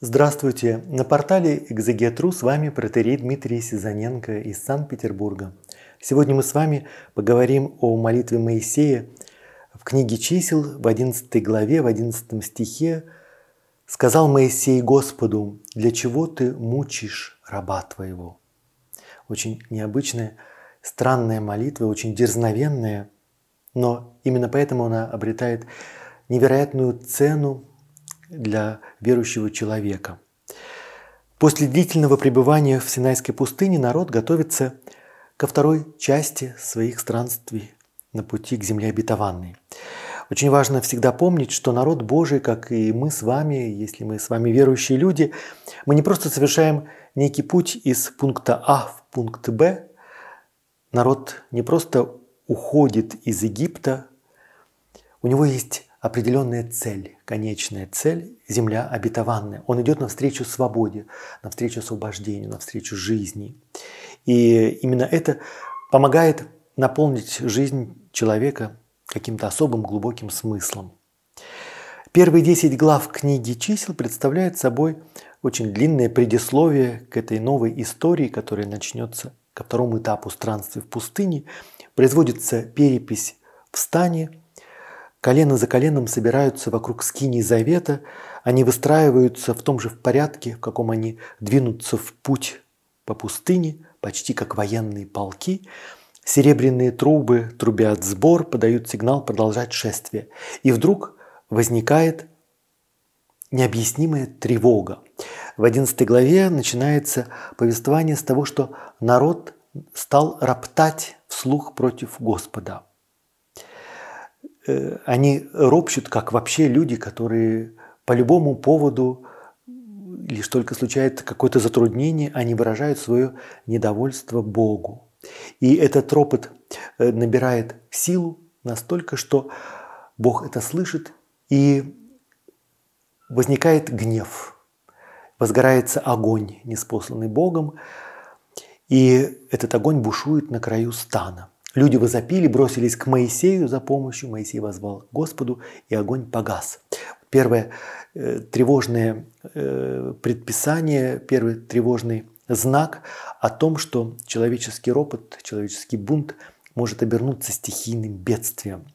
Здравствуйте! На портале Экзегетру с вами протерей Дмитрий Сизаненко из Санкт-Петербурга. Сегодня мы с вами поговорим о молитве Моисея в книге чисел в 11 главе, в 11 стихе. «Сказал Моисей Господу, для чего ты мучишь раба твоего?» Очень необычная, странная молитва, очень дерзновенная, но именно поэтому она обретает невероятную цену для верующего человека. После длительного пребывания в Синайской пустыне народ готовится ко второй части своих странствий на пути к земле обетованной. Очень важно всегда помнить, что народ Божий, как и мы с вами, если мы с вами верующие люди, мы не просто совершаем некий путь из пункта А в пункт Б. Народ не просто уходит из Египта, у него есть определенная цель, конечная цель – земля обетованная. Он идет навстречу свободе, навстречу освобождению, навстречу жизни. И именно это помогает наполнить жизнь человека каким-то особым глубоким смыслом. Первые 10 глав книги чисел представляют собой очень длинное предисловие к этой новой истории, которая начнется ко второму этапу странствий в пустыне. Производится перепись в стане – Колено за коленом собираются вокруг скини завета, они выстраиваются в том же порядке, в каком они двинутся в путь по пустыне, почти как военные полки. Серебряные трубы трубят сбор, подают сигнал продолжать шествие. И вдруг возникает необъяснимая тревога. В 11 главе начинается повествование с того, что народ стал роптать вслух против Господа. Э, они ропщут, как вообще люди, которые по любому поводу, лишь только случается какое-то затруднение, они выражают свое недовольство Богу. И этот ропот э, набирает силу настолько, что Бог это слышит, и возникает гнев, возгорается огонь, неспосланный Богом, и этот огонь бушует на краю стана – Люди возопили, бросились к Моисею за помощью. Моисей возвал Господу, и огонь погас. Первое э, тревожное э, предписание, первый тревожный знак о том, что человеческий ропот, человеческий бунт может обернуться стихийным бедствием.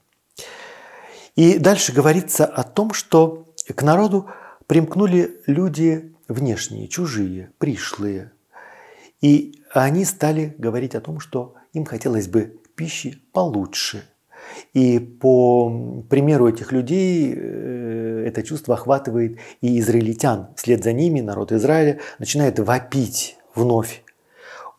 И дальше говорится о том, что к народу примкнули люди внешние, чужие, пришлые. И они стали говорить о том, что им хотелось бы пищи получше. И по примеру этих людей э, это чувство охватывает и израильтян. Вслед за ними народ Израиля начинает вопить вновь.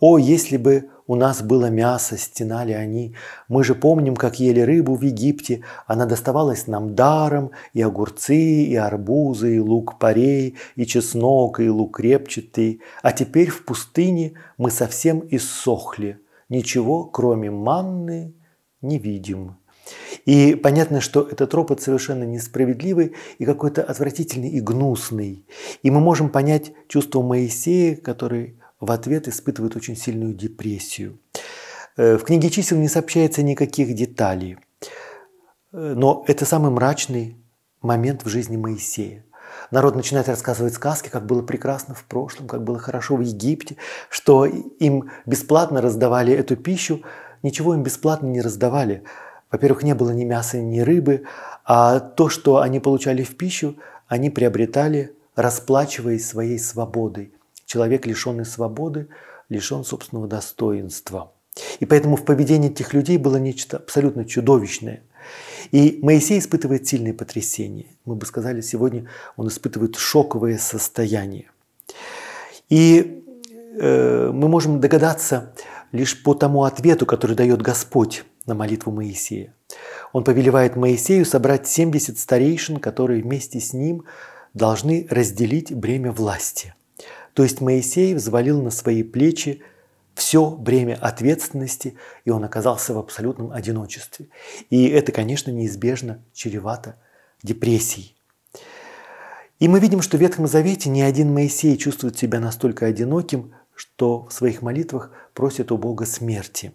«О, если бы у нас было мясо, стенали они. Мы же помним, как ели рыбу в Египте. Она доставалась нам даром, и огурцы, и арбузы, и лук парей, и чеснок, и лук репчатый. А теперь в пустыне мы совсем иссохли ничего, кроме манны, не видим. И понятно, что этот ропот совершенно несправедливый и какой-то отвратительный и гнусный. И мы можем понять чувство Моисея, который в ответ испытывает очень сильную депрессию. Э, в книге чисел не сообщается никаких деталей. Э, но это самый мрачный момент в жизни Моисея. Народ начинает рассказывать сказки, как было прекрасно в прошлом, как было хорошо в Египте, что им бесплатно раздавали эту пищу. Ничего им бесплатно не раздавали. Во-первых, не было ни мяса, ни рыбы, а то, что они получали в пищу, они приобретали, расплачиваясь своей свободой. Человек, лишенный свободы, лишен собственного достоинства. И поэтому в поведении этих людей было нечто абсолютно чудовищное – и Моисей испытывает сильные потрясения. Мы бы сказали, сегодня он испытывает шоковое состояние. И э, мы можем догадаться лишь по тому ответу, который дает Господь на молитву Моисея. Он повелевает Моисею собрать 70 старейшин, которые вместе с ним должны разделить бремя власти. То есть Моисей взвалил на свои плечи все бремя ответственности, и он оказался в абсолютном одиночестве. И это, конечно, неизбежно чревато депрессией. И мы видим, что в Ветхом Завете ни один Моисей чувствует себя настолько одиноким, что в своих молитвах просит у Бога смерти.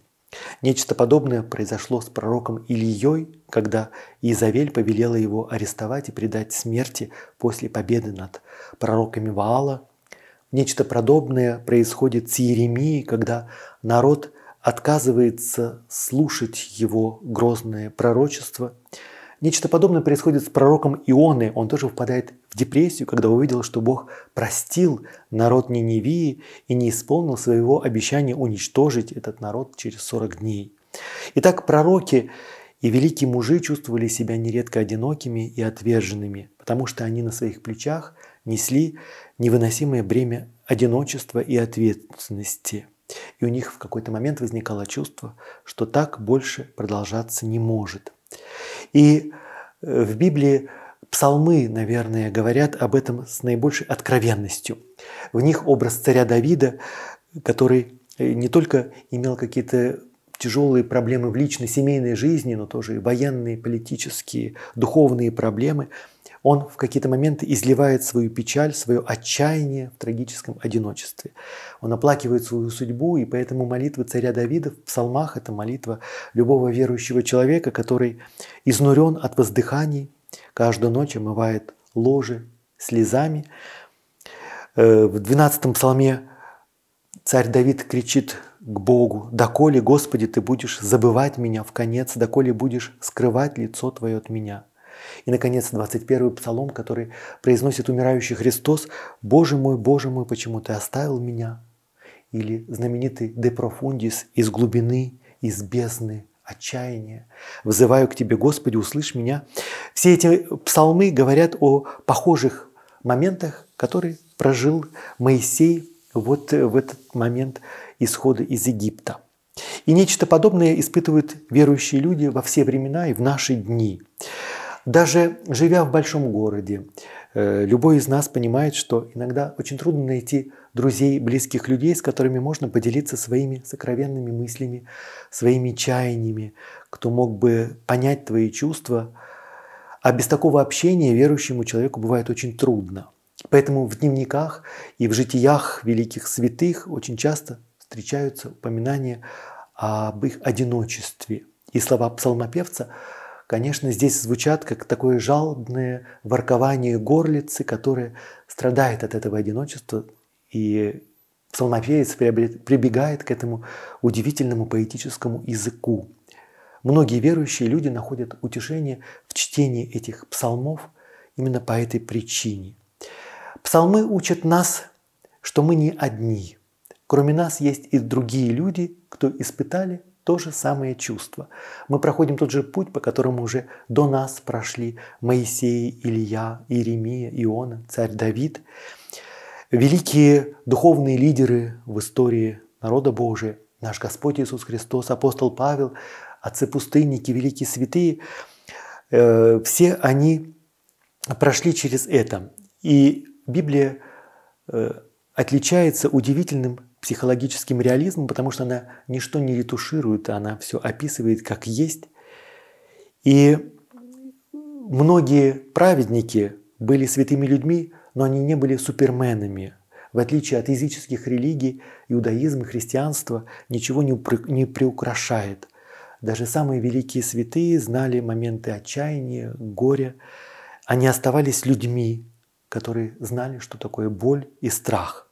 Нечто подобное произошло с пророком Ильей, когда Изавель повелела его арестовать и предать смерти после победы над пророками Ваала. Нечто подобное происходит с Иеремией, когда народ отказывается слушать его грозное пророчество. Нечто подобное происходит с пророком Ионы. Он тоже впадает в депрессию, когда увидел, что Бог простил народ Ниневии и не исполнил своего обещания уничтожить этот народ через 40 дней. Итак, пророки и великие мужи чувствовали себя нередко одинокими и отверженными, потому что они на своих плечах несли невыносимое бремя одиночества и ответственности. И у них в какой-то момент возникало чувство, что так больше продолжаться не может. И э, в Библии псалмы, наверное, говорят об этом с наибольшей откровенностью. В них образ царя Давида, который э, не только имел какие-то тяжелые проблемы в личной семейной жизни, но тоже и военные, политические, духовные проблемы – он в какие-то моменты изливает свою печаль, свое отчаяние в трагическом одиночестве. Он оплакивает свою судьбу, и поэтому молитва царя Давида в псалмах – это молитва любого верующего человека, который изнурен от воздыханий, каждую ночь омывает ложе слезами. Э, в 12 псалме царь Давид кричит к Богу, «Доколе, Господи, Ты будешь забывать меня в конец, доколе будешь скрывать лицо Твое от меня». И, наконец, 21-й псалом, который произносит умирающий Христос «Боже мой, Боже мой, почему ты оставил меня?» Или знаменитый «De profundis» из глубины, из бездны, отчаяния. «Взываю к Тебе, Господи, услышь меня». Все эти псалмы говорят о похожих моментах, которые прожил Моисей вот в этот момент исхода из Египта. И нечто подобное испытывают верующие люди во все времена и в наши дни. Даже живя в большом городе, э, любой из нас понимает, что иногда очень трудно найти друзей, близких людей, с которыми можно поделиться своими сокровенными мыслями, своими чаяниями, кто мог бы понять твои чувства. А без такого общения верующему человеку бывает очень трудно. Поэтому в дневниках и в житиях великих святых очень часто встречаются упоминания об их одиночестве. И слова псалмопевца – конечно, здесь звучат как такое жалобное воркование горлицы, которая страдает от этого одиночества, и псалмопевец прибегает к этому удивительному поэтическому языку. Многие верующие люди находят утешение в чтении этих псалмов именно по этой причине. Псалмы учат нас, что мы не одни. Кроме нас есть и другие люди, кто испытали то же самое чувство. Мы проходим тот же путь, по которому уже до нас прошли Моисей, Илья, Иеремия, Иона, царь Давид. Великие духовные лидеры в истории народа Божия, наш Господь Иисус Христос, апостол Павел, отцы-пустынники, великие святые, э, все они прошли через это. И Библия э, отличается удивительным психологическим реализмом, потому что она ничто не ретуширует, она все описывает как есть. И многие праведники были святыми людьми, но они не были суперменами. В отличие от языческих религий, иудаизм и христианство ничего не приукрашает. Даже самые великие святые знали моменты отчаяния, горя. Они оставались людьми, которые знали, что такое боль и страх.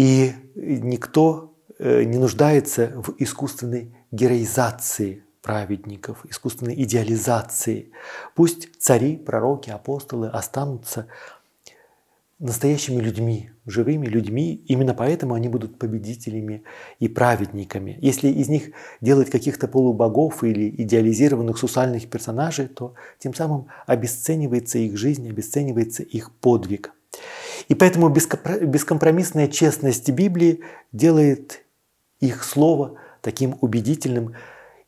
И никто э, не нуждается в искусственной героизации праведников, искусственной идеализации. Пусть цари, пророки, апостолы останутся настоящими людьми, живыми людьми. Именно поэтому они будут победителями и праведниками. Если из них делать каких-то полубогов или идеализированных сусальных персонажей, то тем самым обесценивается их жизнь, обесценивается их подвиг. И поэтому бескомпромиссная честность Библии делает их слово таким убедительным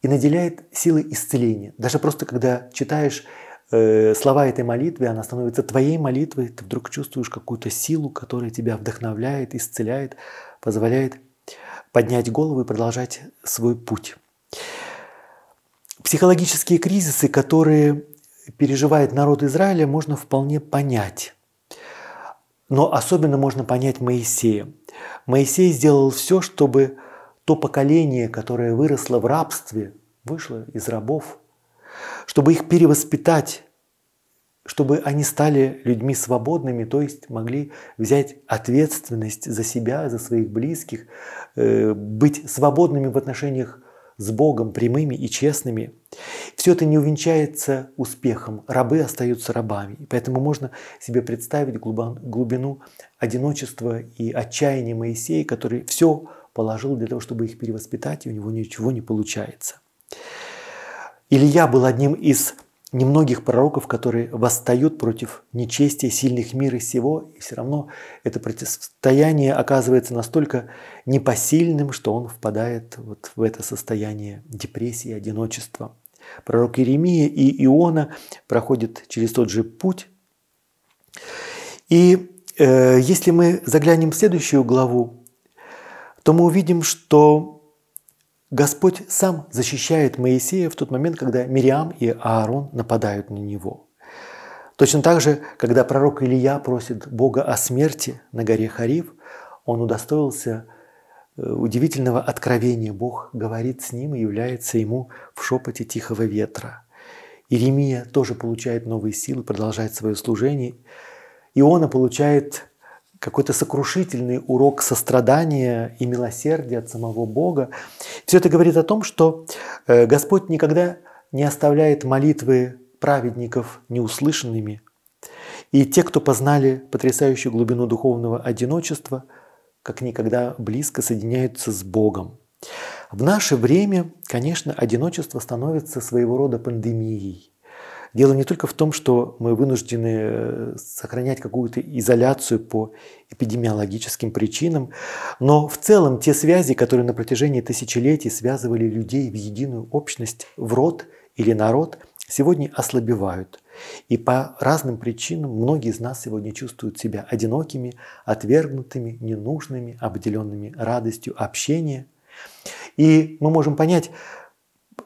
и наделяет силой исцеления. Даже просто когда читаешь э, слова этой молитвы, она становится твоей молитвой, ты вдруг чувствуешь какую-то силу, которая тебя вдохновляет, исцеляет, позволяет поднять голову и продолжать свой путь. Психологические кризисы, которые переживает народ Израиля, можно вполне понять. Но особенно можно понять Моисея. Моисей сделал все, чтобы то поколение, которое выросло в рабстве, вышло из рабов, чтобы их перевоспитать, чтобы они стали людьми свободными, то есть могли взять ответственность за себя, за своих близких, э, быть свободными в отношениях с Богом, прямыми и честными. Все это не увенчается успехом. Рабы остаются рабами. Поэтому можно себе представить глубину одиночества и отчаяния Моисея, который все положил для того, чтобы их перевоспитать, и у него ничего не получается. Илья был одним из немногих пророков, которые восстают против нечестия сильных мира сего, и все равно это противостояние оказывается настолько непосильным, что он впадает вот в это состояние депрессии, одиночества. Пророк Иеремия и Иона проходят через тот же путь. И э, если мы заглянем в следующую главу, то мы увидим, что Господь сам защищает Моисея в тот момент, когда Мириам и Аарон нападают на него. Точно так же, когда пророк Илья просит Бога о смерти на горе Харив, он удостоился э, удивительного откровения. Бог говорит с ним и является ему в шепоте тихого ветра. Иеремия тоже получает новые силы, продолжает свое служение. Иона получает какой-то сокрушительный урок сострадания и милосердия от самого Бога. Все это говорит о том, что э, Господь никогда не оставляет молитвы праведников неуслышанными. И те, кто познали потрясающую глубину духовного одиночества, как никогда близко соединяются с Богом. В наше время, конечно, одиночество становится своего рода пандемией. Дело не только в том, что мы вынуждены э, сохранять какую-то изоляцию по эпидемиологическим причинам, но в целом те связи, которые на протяжении тысячелетий связывали людей в единую общность, в род или народ, сегодня ослабевают. И по разным причинам многие из нас сегодня чувствуют себя одинокими, отвергнутыми, ненужными, обделенными радостью общения. И мы можем понять,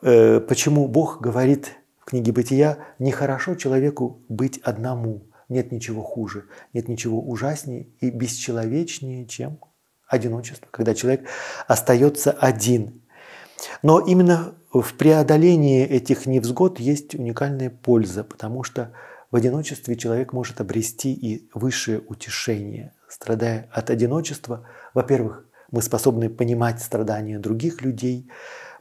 э, почему Бог говорит книге «Бытия» «Нехорошо человеку быть одному, нет ничего хуже, нет ничего ужаснее и бесчеловечнее, чем одиночество, когда человек остается один». Но именно в преодолении этих невзгод есть уникальная польза, потому что в одиночестве человек может обрести и высшее утешение. Страдая от одиночества, во-первых, мы способны понимать страдания других людей,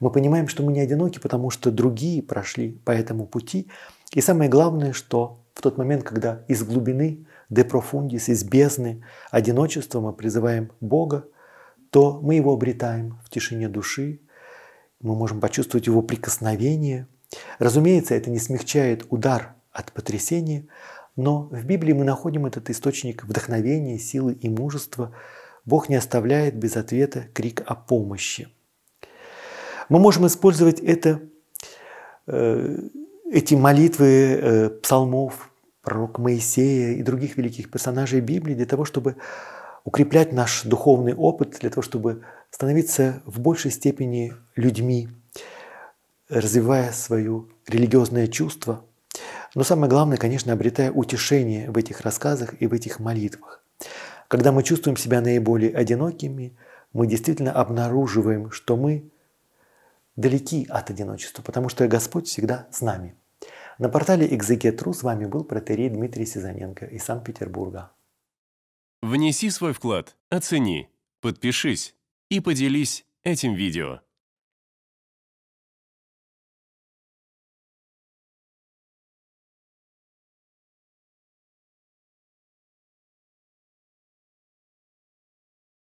мы понимаем, что мы не одиноки, потому что другие прошли по этому пути. И самое главное, что в тот момент, когда из глубины, де профундис, из бездны одиночества мы призываем Бога, то мы его обретаем в тишине души, мы можем почувствовать его прикосновение. Разумеется, это не смягчает удар от потрясения, но в Библии мы находим этот источник вдохновения, силы и мужества. Бог не оставляет без ответа крик о помощи. Мы можем использовать это, э, эти молитвы э, псалмов, пророка Моисея и других великих персонажей Библии для того, чтобы укреплять наш духовный опыт, для того, чтобы становиться в большей степени людьми, развивая свое религиозное чувство. Но самое главное, конечно, обретая утешение в этих рассказах и в этих молитвах. Когда мы чувствуем себя наиболее одинокими, мы действительно обнаруживаем, что мы далеки от одиночества, потому что Господь всегда с нами. На портале Exeget.ru с вами был протерей Дмитрий Сизаненко из Санкт-Петербурга. Внеси свой вклад, оцени, подпишись и поделись этим видео.